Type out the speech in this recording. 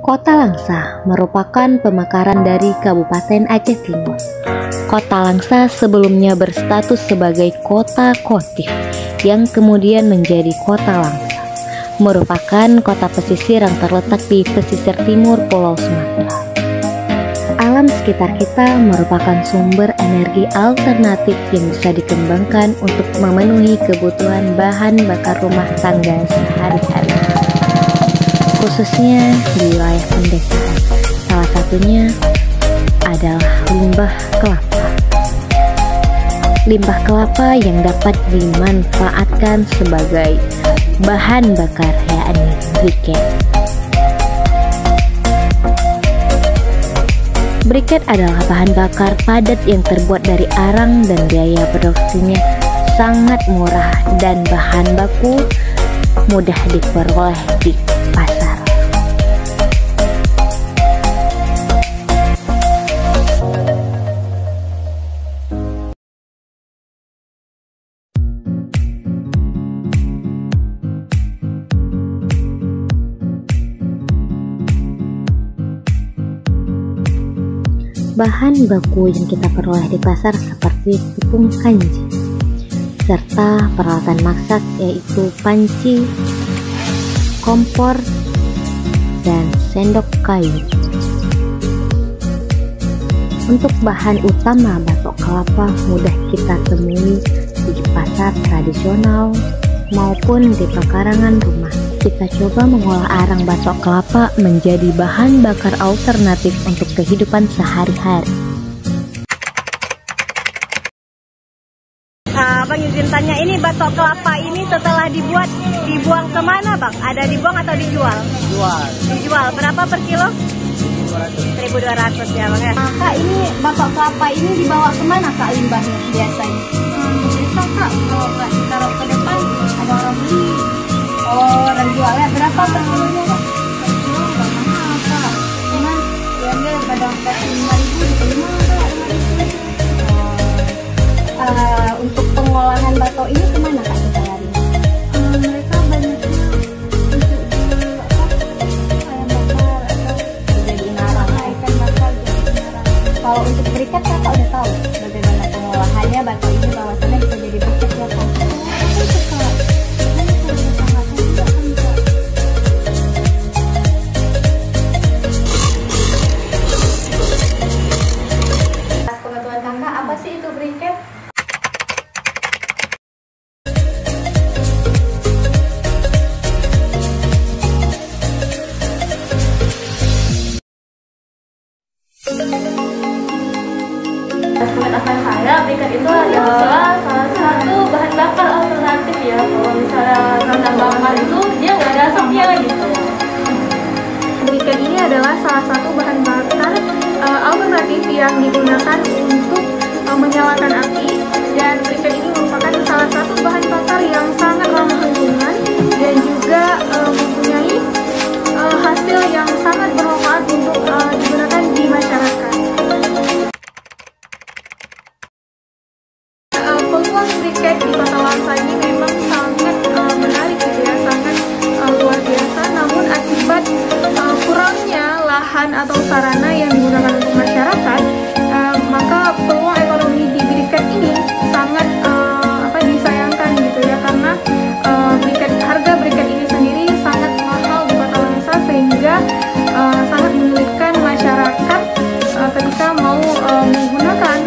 Kota Langsa merupakan pemekaran dari Kabupaten Aceh Timur. Kota Langsa sebelumnya berstatus sebagai kota Kotif yang kemudian menjadi kota Langsa. Merupakan kota pesisir yang terletak di pesisir timur Pulau Sumatera. Alam sekitar kita merupakan sumber energi alternatif yang bisa dikembangkan untuk memenuhi kebutuhan bahan bakar rumah tangga sehari-hari khususnya di wilayah pendekatan. Salah satunya adalah limbah kelapa. Limbah kelapa yang dapat dimanfaatkan sebagai bahan bakar yakni briket. Briket adalah bahan bakar padat yang terbuat dari arang dan biaya produksinya sangat murah dan bahan baku mudah diperoleh di Bahan baku yang kita peroleh di pasar seperti tepung kanji, serta peralatan masak yaitu panci, kompor, dan sendok kayu. Untuk bahan utama batok kelapa mudah kita temui di pasar tradisional maupun di pekarangan rumah. Kita coba mengolah arang batok kelapa menjadi bahan bakar alternatif untuk kehidupan sehari-hari. Uh, bang izin tanya ini batok kelapa ini setelah dibuat dibuang ke mana bang? Ada dibuang atau dijual? Jual. Dijual. Berapa per kilo? 1200 ya bang ya. Kak ini batok kelapa ini dibawa ke mana kak limbahnya biasanya? Hmm, bisa kak kalau nggak ditaruh ke depan ada orang beli Oh, dan jualnya berapa pak? Pada empat lima ribu lima uh, untuk pengolahan ini ke mana lari? Kalau untuk berikat kakak udah tahu bagaimana pengolahannya batu ini bahwasannya bisa jadi berikat sesuai saya piket itu adalah salah satu bahan bakar alternatif ya. Kalau misalnya bahan bakar itu dia nggak ada asapnya gitu. Piket ini adalah salah satu bahan bakar uh, alternatif yang digunakan untuk uh, menyalakan api. Dan piket ini merupakan salah satu bahan bakar yang sangat ramah lingkungan. peluang kriket di kota Lhasa ini memang sangat uh, menarik gitu ya, sangat uh, luar biasa. Namun akibat uh, kurangnya lahan atau sarana yang digunakan untuk masyarakat, uh, maka peluang ekonomi di kriket ini sangat uh, apa disayangkan gitu ya karena uh, briket, harga briket ini sendiri sangat mahal di kota Lhasa sehingga uh, sangat menyulitkan masyarakat uh, ketika mau uh, menggunakan